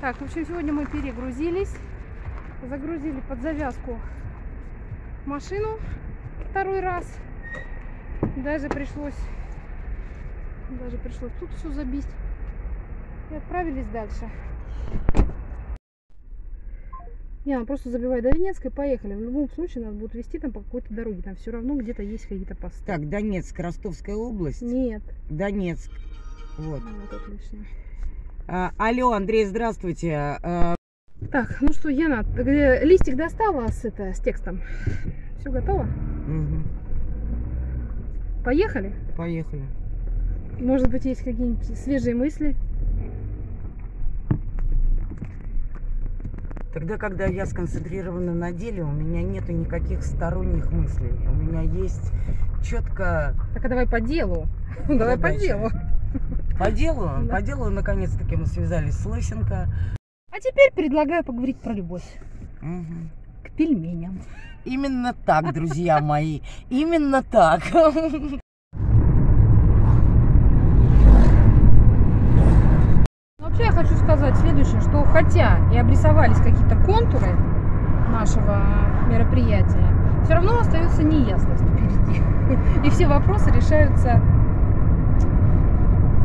Так, в общем, сегодня мы перегрузились. Загрузили под завязку машину второй раз. Даже пришлось, даже пришлось тут все забить. И отправились дальше. Не, ну просто забивай до Венецкой, поехали. В любом случае нас будут вести там по какой-то дороге. Там все равно где-то есть какие-то посты. Так, Донецк, Ростовская область. Нет. Донецк. Вот. Вот отлично. А, алло, Андрей, здравствуйте. А, Так, ну что, Яна, листик достала с, это, с текстом? Все готово? мгм, Поехали? поехали. Может быть, есть какие-нибудь свежие мысли? Тогда, когда я сконцентрирована на деле, у меня нету никаких сторонних мыслей. У меня есть четко Так, а давай по делу. Давай по Задача. делу. По делу. Да. По делу, наконец-таки, мы связались с Лысенко. А теперь предлагаю поговорить про любовь. Мгм. К пельменям. Именно так, друзья мои. Именно так. Но вообще я хочу сказать следующее, что хотя и обрисовались какие-то контуры нашего мероприятия, все равно остается неясность впереди. И все вопросы решаются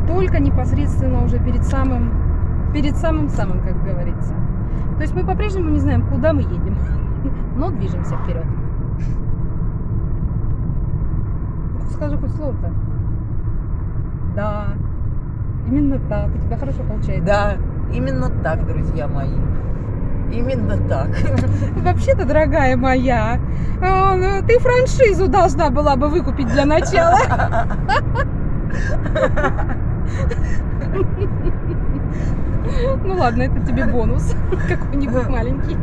только непосредственно уже перед самым, перед самым-самым, как говорится. То есть мы по-прежнему не знаем, куда мы едем, но движемся вперед. Скажи хоть слово-то. Да. Именно так. У тебя хорошо получается. Да, именно так, друзья мои. Именно так. Вообще-то, дорогая моя, а, ну, ты франшизу должна была бы выкупить для начала. Ну ладно, это тебе бонус какой-нибудь маленький.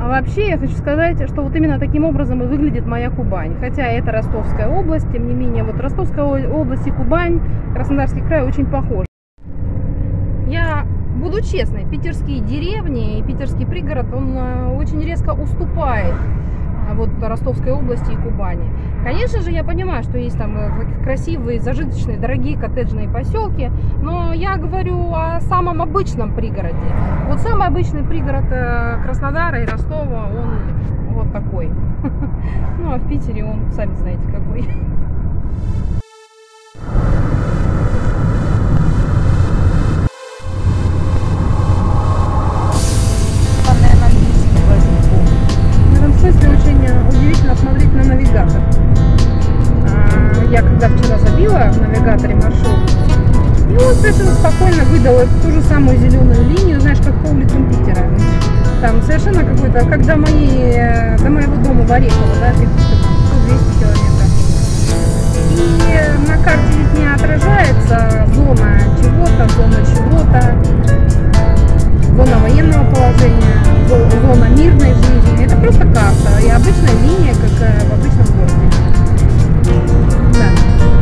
А вообще я хочу сказать, что вот именно таким образом и выглядит моя Кубань. Хотя это Ростовская область, тем не менее, вот Ростовская область и Кубань, Краснодарский край очень похожи. Я буду честной, питерские деревни и питерский пригород, он э, очень резко уступает вот Ростовской области и Кубани. Конечно же, я понимаю, что есть там э, красивые, зажиточные, дорогие коттеджные поселки, но я говорю о самом обычном пригороде. Вот самый обычный пригород э, Краснодара и Ростова, он вот такой. Ну, а в Питере он, сами знаете, какой. Навигатор. А, Я когда вчера забила в навигаторе маршрут, и он совершенно спокойно выдал ту же самую зеленую линию, знаешь, как по улицам Питера. Там совершенно какой-то, как до, моей, э, до моего дома в Орехово, да, каких-то там 100-200 километров. И на карте ведь не отражается зона чего-то, зона чего-то, зона военного положения, зо- зона мирной жизни. Просто карта и обычная линия, как э, в обычном городе. Да.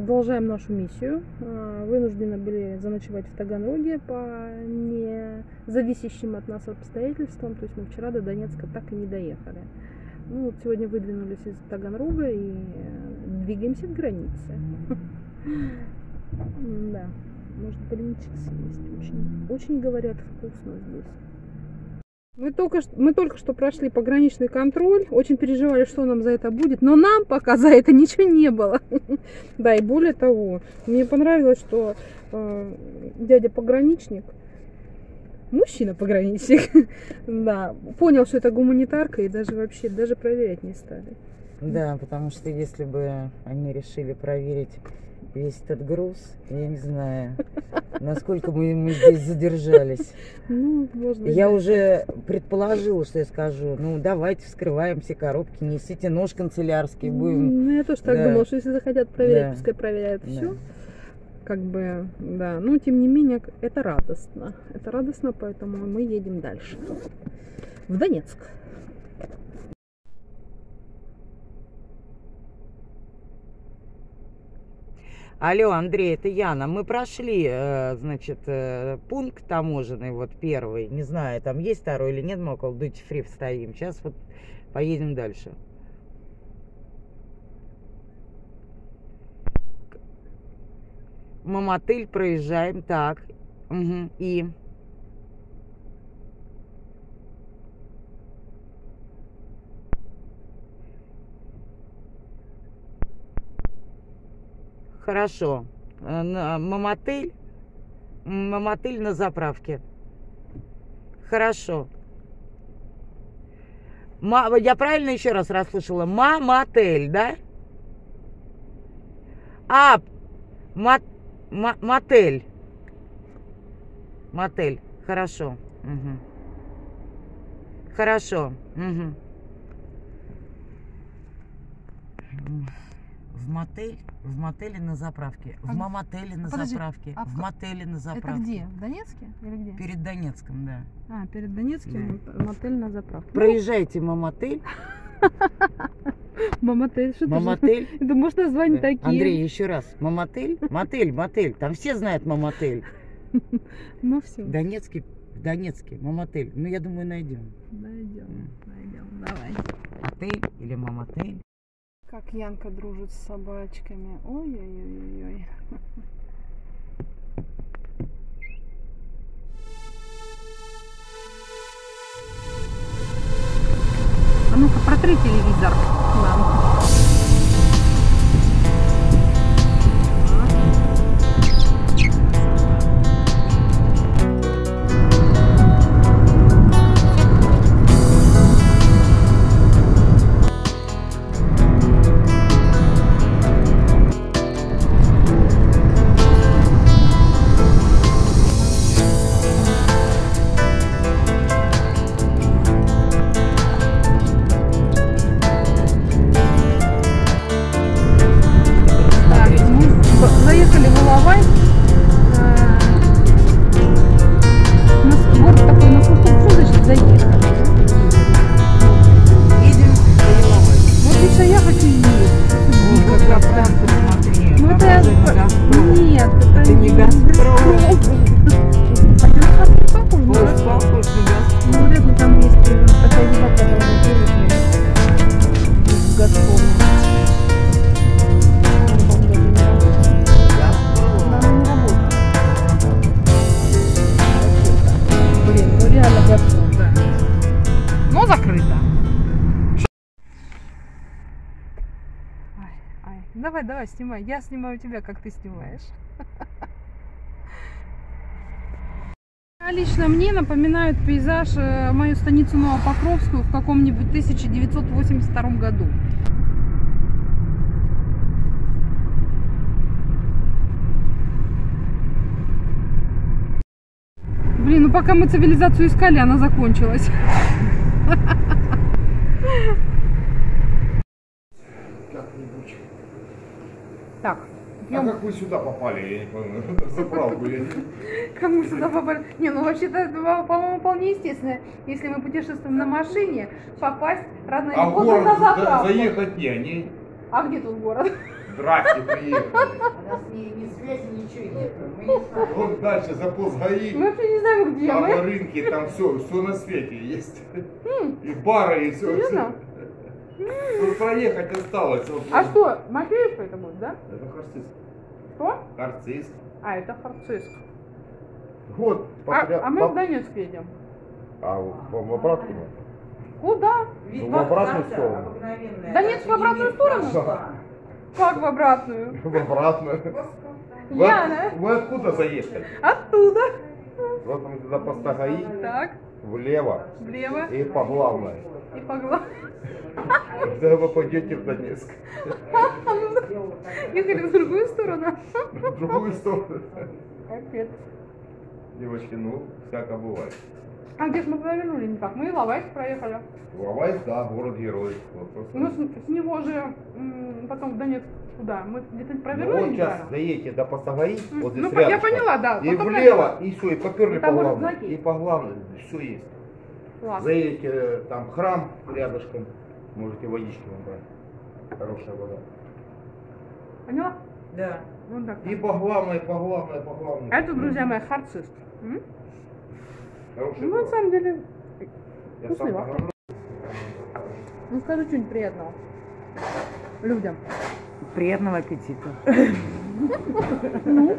Продолжаем нашу миссию. А, Вынуждены были заночевать в Таганроге по независящим от нас обстоятельствам. То есть мы вчера до Донецка так и не доехали. Ну, вот сегодня выдвинулись из Таганрога и э, двигаемся к границе. Да, может блинчик съесть. Очень, очень говорят вкусно здесь. Мы только, мы только что прошли пограничный контроль, очень переживали, что нам за это будет, но нам пока за это ничего не было. Да, и более того, мне понравилось, что э, дядя пограничник, мужчина пограничник, да, понял, что это гуманитарка и даже вообще, даже проверять не стали. Да, потому что если бы они решили проверить весь этот груз, я не знаю, насколько мы, мы здесь задержались. Ну, можно. Я да. уже предположила, что я скажу. Ну, давайте вскрываем все коробки, несите нож канцелярский, будем. Ну, я тоже так Да. думала, что если захотят проверять, Да. пускай проверяют Да. все. как бы, да. Но, тем не менее, это радостно. Это радостно, поэтому мы едем дальше. В Донецк. Алло, Андрей, это Яна. Мы прошли, э, значит, э, пункт таможенный, вот первый. Не знаю, там есть второй или нет, мы около Duty Free стоим. Сейчас вот поедем дальше. Мы мотель проезжаем, так. Мгм, И хорошо. Э, Мамотель. Мамотель на заправке. Хорошо. Ма- я правильно еще раз расслышала? Мамотель, да? А, мо- мо- мотель. Мотель. Хорошо. Мгм. Хорошо. Мгм. В мотель, в мотеле на заправке, в А, мамотеле на подожди, заправке, а в в мотеле на заправке. Это где? В Донецке или где? Перед Донецком, да. А, перед Донецким мотель на заправке. Проезжайте мамотель, Мамотель, что мамотель. Это может названия Да. такие. Андрей, еще раз. Мамотель? Мотель, мотель. Там все знают мамотель. Ну все, В Донецке, в Донецке, мамотель. Ну, я думаю, найдем. найдем, найдем, давай. Отель или мамотель? Как Янка дружит с собачками. Ой-ой-ой-ой. А ну-ка, протри телевизор реально Газпром, да. Но закрыто. Ай, ай. Давай, давай, снимай. Я снимаю тебя, как ты снимаешь. А Лично мне напоминают пейзаж э, мою станицу Новопокровскую в каком-нибудь 1982 году. Блин, ну пока мы цивилизацию искали, она закончилась. Так, А как вы сюда попали, я не. На заправку я не... Как мы сюда попали? Не, ну вообще-то, по-моему, вполне естественно, если мы путешествуем на машине, попасть рано или А в поздно на за- заправку. заехать не, они А где тут город? Здрасте приехали. У нас ни, ни связи, ничего нет. Мы не знаем. Вот дальше за ГАИ, Мы вообще не знаем, где там на мы. рынке, там все, все на свете есть. И бары, и все. Серьезно? Тут проехать осталось. вот. А что, Макеевка это будет, да? Это Харциск. Что? Харциск. А, это Харциск. Вот, А, потря- а мы по- в Донецк едем. А в, в обратку? Куда? Видно, в обратную сторону. Донецк в обратную сторону? Да. Как в обратную? В обратную. Вы, Яна, вы откуда заехали? оттуда. Вот мы туда по Стагаи, Так, влево влево и по главной. и по главной. Когда вы пойдете в Донецк. Ехали в другую сторону. В другую сторону. Капец. Девочки, ну, всяко бывает. А где мы повернули не так? Мы Иловайск проехали. Лавайс, да, город-герой. Вот. Ну, с, с него же м, потом в Донецк куда? Мы где-то Ну, провернули вот сейчас неправильно? заедете до Пасагаи, М, вот здесь ну, я рядышком. поняла, да. И потом влево, и все, и поперли И по главной. И по главной, все есть. Ладно. Заедете, э, там храм рядышком, можете водички набрать. Хорошая вода. Поняла? Да. Вот так. И по главной, по главной, по главной. А это, друзья мои, харцист. М? Хороший Ну, на самом деле, Я вкусный сам вафли. ну скажи что-нибудь приятного. Людям. Приятного аппетита. Ну,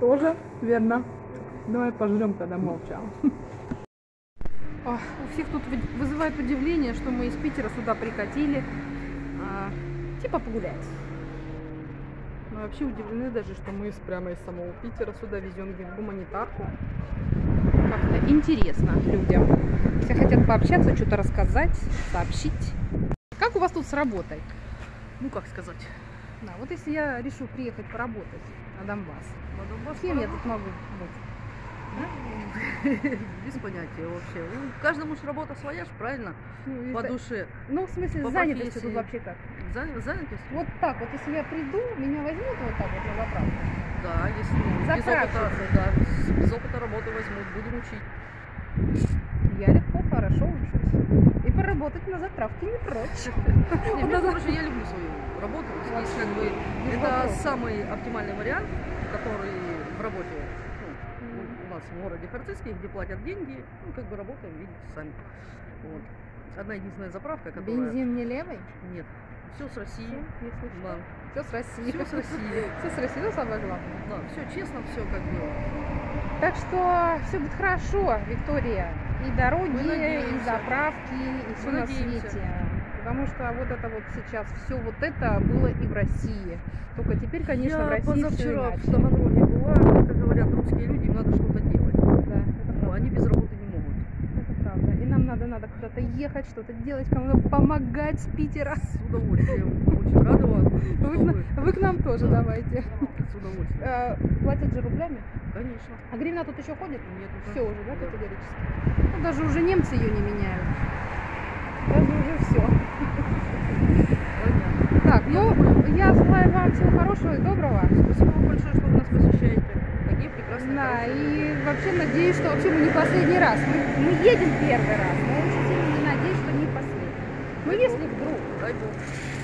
тоже верно. Давай пожрем тогда молча. у всех тут вы- вызывает удивление, что мы из Питера сюда прикатили. а, типа погулять. Но вообще удивлены даже, что мы из- прямо из самого Питера сюда везем гуманитарку. Как-то интересно людям. Все хотят пообщаться, что-то рассказать, сообщить. Как у вас тут с работой? Ну, как сказать, Да, вот если я решу приехать поработать на Донбасс, на Донбасс кем я тут могу быть? Без понятия вообще. Ну, каждому ж работа своя, ж, правильно? Ну, По за- душе. ну, в смысле, по занятости профессии. тут вообще как? За- Занятость? Вот так вот, если я приду, меня возьмут вот так вот на заправку. Да, если ну, Заправщица. да, работы возьмут, будем учить. Я легко, хорошо учусь. И поработать на заправке не прочь. Не, между прочим, я люблю свою работу. Здесь как бы Без это самый оптимальный вариант, который в работе ну, у нас в городе Харцизский, где платят деньги, ну, как бы работаем, видите сами. Вот. Одна единственная заправка, которая... Бензин не левый? Нет. Все с России. Да. Все с России. Все с России. Все с России, ну самое главное. Да, все честно, все как бы. Так что все будет хорошо, Виктория. И дороги, и заправки, и все на свете. Потому что вот это вот сейчас, все вот это было и в России. Только теперь, конечно, в Я России все позавчера в иначе. Таганроге была, как говорят русские люди, надо что-то делать. Да, это Ну, правда. они без работы не могут. Это правда. И нам надо, куда-то ехать, что-то делать, кому-то помогать с Питера. С удовольствием. Очень рада что Вы, вы. к нам тоже Да. давайте. С удовольствием. Э, Платят же рублями. Конечно. А гривна тут еще ходит? Нет, уже. Все уже, да, Да. категорически? Ну, даже уже немцы ее не меняют. Даже уже все. Понятно. Так, ну, я желаю вам всего хорошего и доброго. Спасибо вам большое, что вы нас посещаете. Такие прекрасные Да, и вообще надеюсь, что вообще мы не последний раз. Мы, мы едем первый раз, но очень сильно не надеюсь, что не последний. Но если вдруг Дай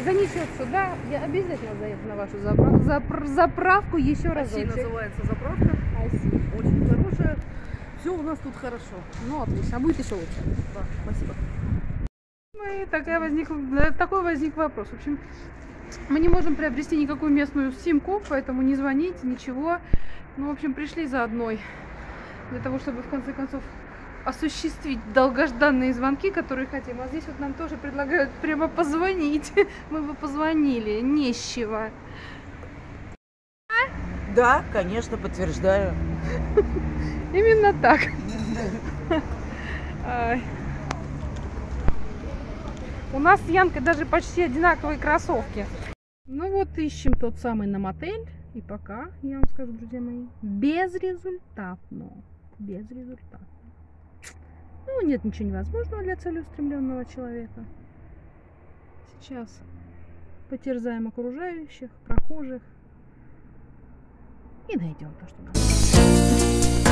занесет сюда, я обязательно заеду на вашу запра- запр- заправку еще Оси разочек. называется заправка. Оси. Очень хорошая. Все у нас тут хорошо. Ну, отлично, а будет еще лучше. Да, спасибо. Ну и такая возник, такой возник вопрос. В общем, мы не можем приобрести никакую местную симку, поэтому не звонить, ничего. Ну, в общем, пришли за одной для того, чтобы в конце концов осуществить долгожданные звонки, которые хотим. А здесь вот нам тоже предлагают прямо позвонить. Мы бы позвонили, не с чего. Да, конечно, подтверждаю. Именно так. У нас с Янкой даже почти одинаковые кроссовки. Ну вот ищем тот самый на мотель. И пока, я вам скажу, друзья мои, безрезультатно. Безрезультатно. Ну, нет ничего невозможного для целеустремленного человека. Сейчас потерзаем окружающих, прохожих. И найдем то, что нам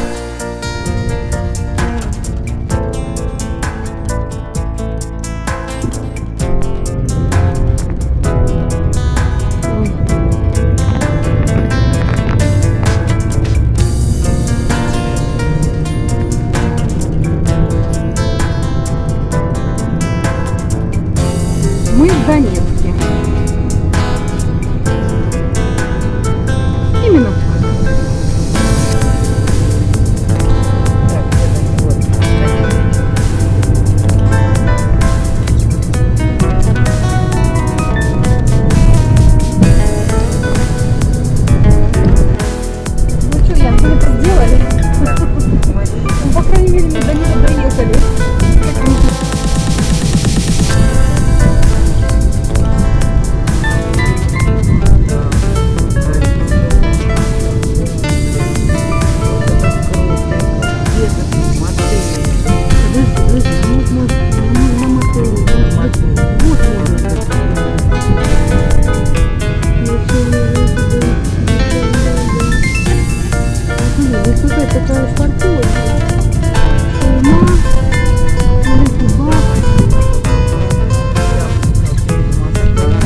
виглядає така картошка.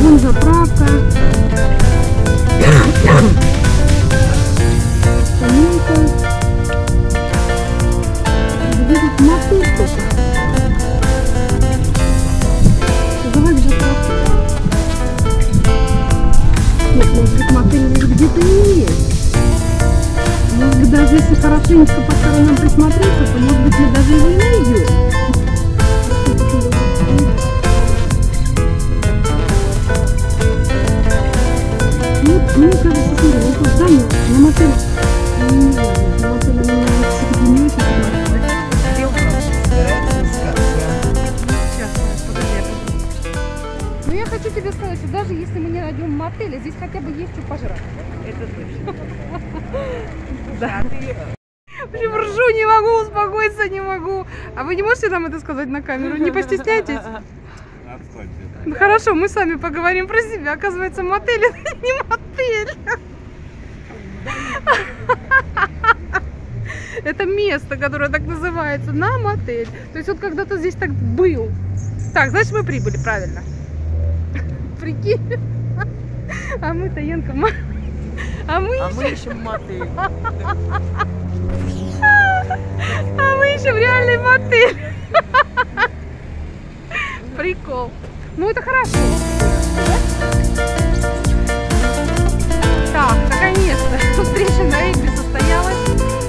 Вон заправка. Хорошенечко по сторонам присмотреться, то, может быть, мы даже его и найдем. Ну, мне кажется, вот тут здание, на мотель, не знаю, на. Ну, я хочу тебе сказать, что даже если мы не найдем мотеля, здесь хотя бы есть что пожрать. Это точно. Да. Общем, ржу, не могу, успокоиться не могу. А вы не можете нам это сказать на камеру? Не постесняйтесь? Ну хорошо, мы сами поговорим про себя. Оказывается, мотель это не мотель. Это место, которое так называется, на мотель. То есть вот когда-то здесь так был. Так, значит мы прибыли, правильно. Прикинь. А мы-то, Янка, а мы А мы ищем мотель. А мы ищем реальный мотель. Прикол. Ну это хорошо. Так, наконец-то встреча на регби состоялась.